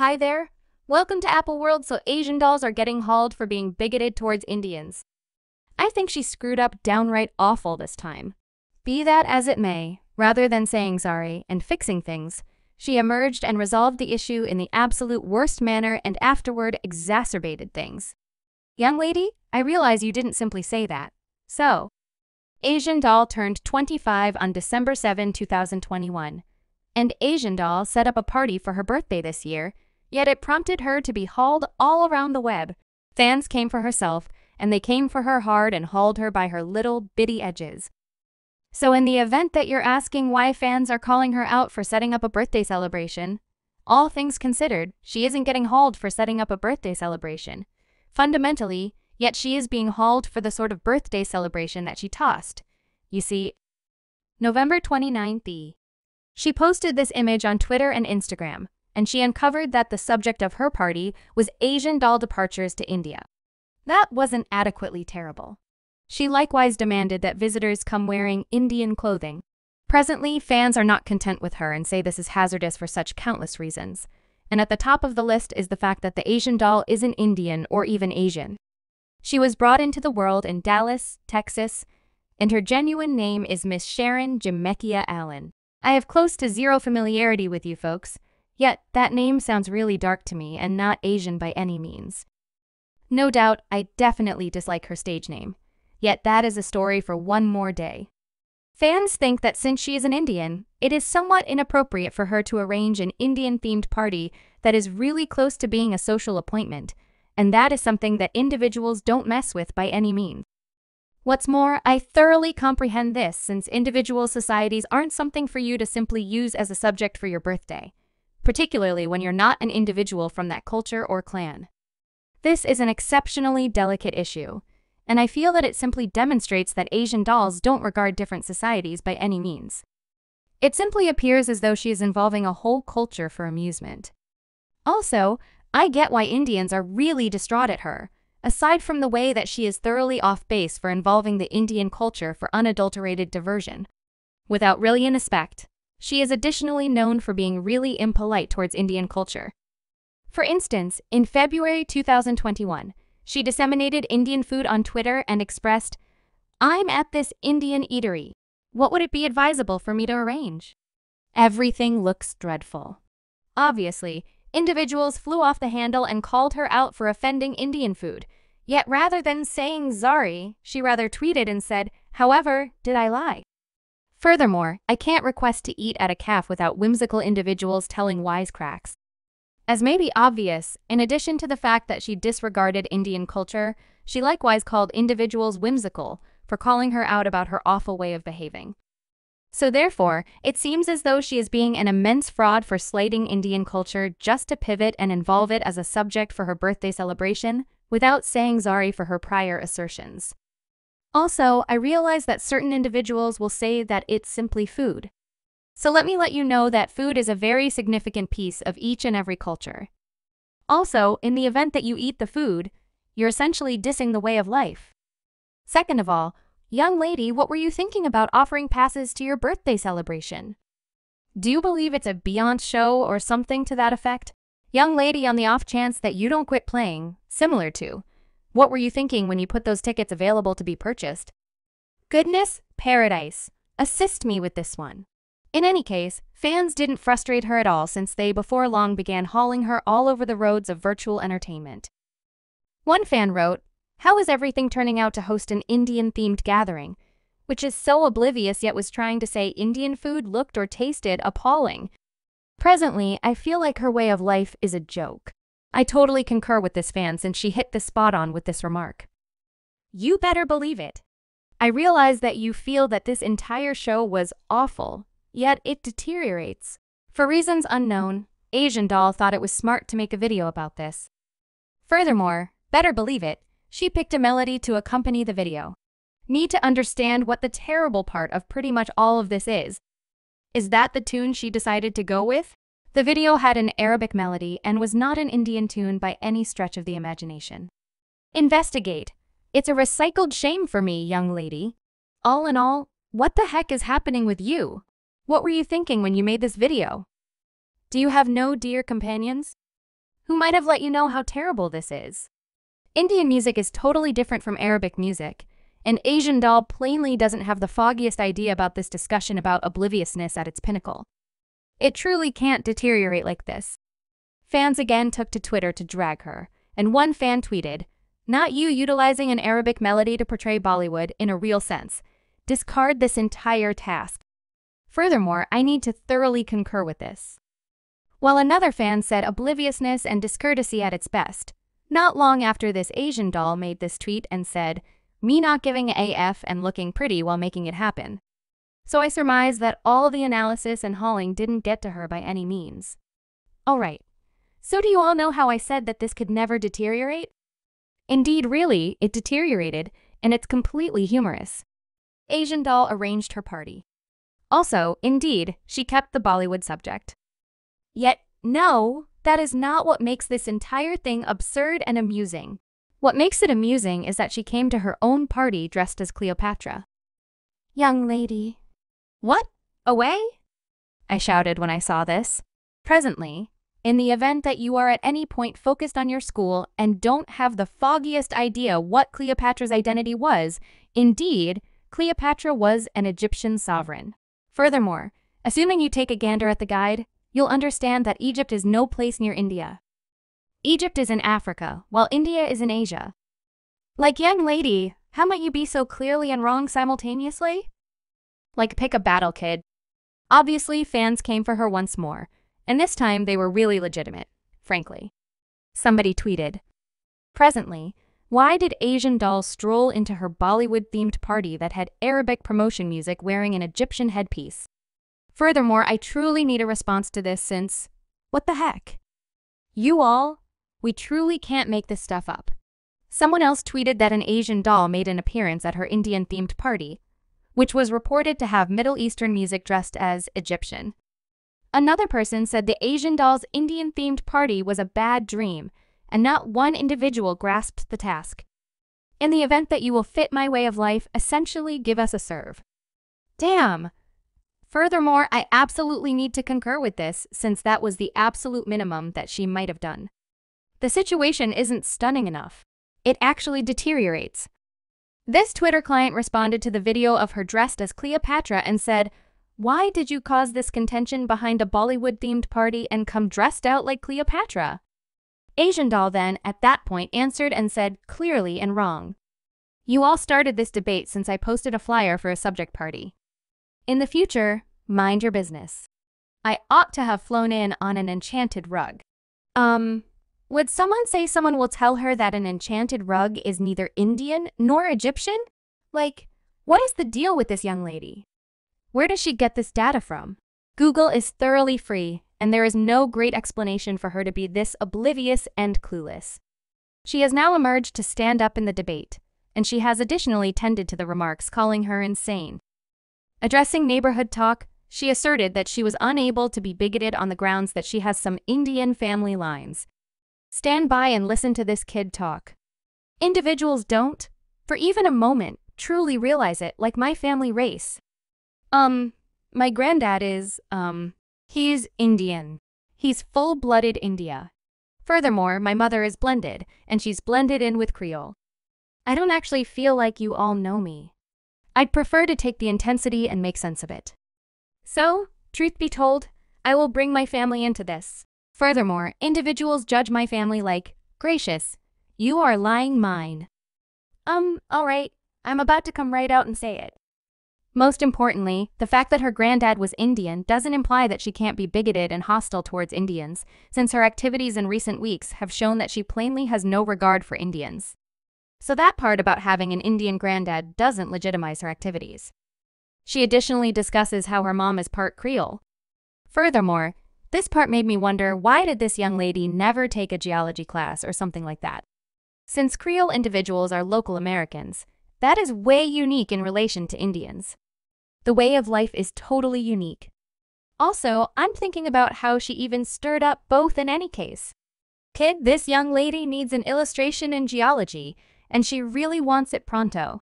Hi there. Welcome to Apple World. So Asian dolls are getting hauled for being bigoted towards Indians. I think she screwed up downright awful this time. Be that as it may, rather than saying sorry and fixing things, she emerged and resolved the issue in the absolute worst manner and afterward exacerbated things. Young lady, I realize you didn't simply say that. So, Asian Doll turned 25 on December 7, 2021. And Asian Doll set up a party for her birthday this year, yet it prompted her to be hauled all around the web. Fans came for herself, and they came for her hard and hauled her by her little bitty edges. So, in the event that you're asking why fans are calling her out for setting up a birthday celebration, all things considered, she isn't getting hauled for setting up a birthday celebration. Fundamentally, yet she is being hauled for the sort of birthday celebration that she tossed. You see, November 29th, she posted this image on Twitter and Instagram, and she uncovered that the subject of her party was Asian doll departures to India. That wasn't adequately terrible. She likewise demanded that visitors come wearing Indian clothing. Presently, fans are not content with her and say this is hazardous for such countless reasons. And at the top of the list is the fact that the Asian doll isn't Indian or even Asian. She was brought into the world in Dallas, Texas, and her genuine name is Misharron Jamekia Allen. I have close to zero familiarity with you folks, yet that name sounds really dark to me and not Asian by any means. No doubt, I definitely dislike her stage name, yet that is a story for one more day. Fans think that since she is an Indian, it is somewhat inappropriate for her to arrange an Indian themed party that is really close to being a social appointment, and that is something that individuals don't mess with by any means. What's more, I thoroughly comprehend this since individual societies aren't something for you to simply use as a subject for your birthday, particularly when you're not an individual from that culture or clan. This is an exceptionally delicate issue, and I feel that it simply demonstrates that Asian dolls don't regard different societies by any means. It simply appears as though she is involving a whole culture for amusement. Also, I get why Indians are really distraught at her, aside from the way that she is thoroughly off base for involving the Indian culture for unadulterated diversion. Without really an aspect, she is additionally known for being really impolite towards Indian culture. For instance, in February 2021, she disseminated Indian food on Twitter and expressed, I'm at this Indian eatery. What would it be advisable for me to arrange? Everything looks dreadful. Obviously, Individuals flew off the handle and called her out for offending Indian food. Yet rather than saying sorry, she rather tweeted and said, However, did I lie? Furthermore, I can't request to eat at a calf without whimsical individuals telling wisecracks. As may be obvious, in addition to the fact that she disregarded Indian culture, she likewise called individuals whimsical for calling her out about her awful way of behaving. So therefore, it seems as though she is being an immense fraud for slighting Indian culture just to pivot and involve it as a subject for her birthday celebration without saying sorry for her prior assertions. Also, I realize that certain individuals will say that it's simply food. So let me let you know that food is a very significant piece of each and every culture. Also, in the event that you eat the food, you're essentially dissing the way of life. Second of all, Young lady, what were you thinking about offering passes to your birthday celebration? Do you believe it's a Beyonce show or something to that effect? Young lady, on the off chance that you don't quit playing, similar to, what were you thinking when you put those tickets available to be purchased? Goodness, paradise, assist me with this one. In any case, fans didn't frustrate her at all since they before long began hauling her all over the roads of virtual entertainment. One fan wrote, how is everything turning out to host an Indian themed gathering? Which is so oblivious yet was trying to say Indian food looked or tasted appalling. Presently, I feel like her way of life is a joke. I totally concur with this fan since she hit the spot on with this remark. You better believe it. I realize that you feel that this entire show was awful, yet it deteriorates. For reasons unknown, Asian Doll thought it was smart to make a video about this. Furthermore, better believe it, she picked a melody to accompany the video. Need to understand what the terrible part of pretty much all of this is. Is that the tune she decided to go with? The video had an Arabic melody and was not an Indian tune by any stretch of the imagination. Investigate. It's a recycled shame for me, young lady. All in all, what the heck is happening with you? What were you thinking when you made this video? Do you have no dear companions? who might have let you know how terrible this is. Indian music is totally different from Arabic music, and Asian Doll plainly doesn't have the foggiest idea about this discussion about obliviousness at its pinnacle. It truly can't deteriorate like this. Fans again took to Twitter to drag her, and one fan tweeted, Not you utilizing an Arabic melody to portray Bollywood in a real sense. Discard this entire task. Furthermore, I need to thoroughly concur with this. While another fan said obliviousness and discourtesy at its best, not long after this Asian doll made this tweet and said, me not giving AF and looking pretty while making it happen. So I surmise that all the analysis and hauling didn't get to her by any means. Alright, so do you all know how I said that this could never deteriorate? Indeed, really, it deteriorated, and it's completely humorous. Asian doll arranged her party. Also, indeed, she kept the Bollywood subject. Yet, no, that is not what makes this entire thing absurd and amusing. What makes it amusing is that she came to her own party dressed as Cleopatra. Young lady. What? Away? I shouted when I saw this. Presently, in the event that you are at any point focused on your school and don't have the foggiest idea what Cleopatra's identity was, indeed, Cleopatra was an Egyptian sovereign. Furthermore, assuming you take a gander at the guide, you'll understand that Egypt is no place near India. Egypt is in Africa, while India is in Asia. Like young lady, how might you be so clearly and wrong simultaneously? Like pick a battle, kid. Obviously, fans came for her once more, and this time they were really legitimate, frankly. Somebody tweeted, Presently, why did Asian Doll stroll into her Bollywood-themed party that had Arabic promotion music wearing an Egyptian headpiece? Furthermore, I truly need a response to this since, what the heck? You all, we truly can't make this stuff up. Someone else tweeted that an Asian doll made an appearance at her Indian-themed party, which was reported to have Middle Eastern music dressed as Egyptian. Another person said the Asian doll's Indian themed party was a bad dream, and not one individual grasped the task. In the event that you will fit my way of life, essentially give us a serve. Damn! Furthermore, I absolutely need to concur with this, since that was the absolute minimum that she might have done. The situation isn't stunning enough. It actually deteriorates. This Twitter client responded to the video of her dressed as Cleopatra and said, why did you cause this contention behind a Bollywood-themed party and come dressed out like Cleopatra? Asian Doll then, at that point, answered and said, clearly and wrong. You all started this debate since I posted a flyer for a subject party. In the future, mind your business. I ought to have flown in on an enchanted rug. Um, would someone say someone will tell her that an enchanted rug is neither Indian nor Egyptian? Like, what is the deal with this young lady? Where does she get this data from? Google is thoroughly free, and there is no great explanation for her to be this oblivious and clueless. She has now emerged to stand up in the debate, and she has additionally tended to the remarks calling her insane. Addressing neighborhood talk, she asserted that she was unable to be bigoted on the grounds that she has some Indian family lines. Stand by and listen to this kid talk. Individuals don't, for even a moment, truly realize it like my family race. Um, my granddad is, um, he's Indian. He's full-blooded India. Furthermore, my mother is blended, and she's blended in with Creole. I don't actually feel like you all know me. I'd prefer to take the intensity and make sense of it. So, truth be told, I will bring my family into this. Furthermore, individuals judge my family like, gracious, you are lying mine. Um, alright, I'm about to come right out and say it. Most importantly, the fact that her granddad was Indian doesn't imply that she can't be bigoted and hostile towards Indians, since her activities in recent weeks have shown that she plainly has no regard for Indians. So that part about having an Indian granddad doesn't legitimize her activities. She additionally discusses how her mom is part Creole. Furthermore, this part made me wonder why did this young lady never take a geology class or something like that? Since Creole individuals are local Americans, that is way unique in relation to Indians. The way of life is totally unique. Also, I'm thinking about how she even stirred up both in any case. Kid, this young lady needs an illustration in geology, and she really wants it pronto.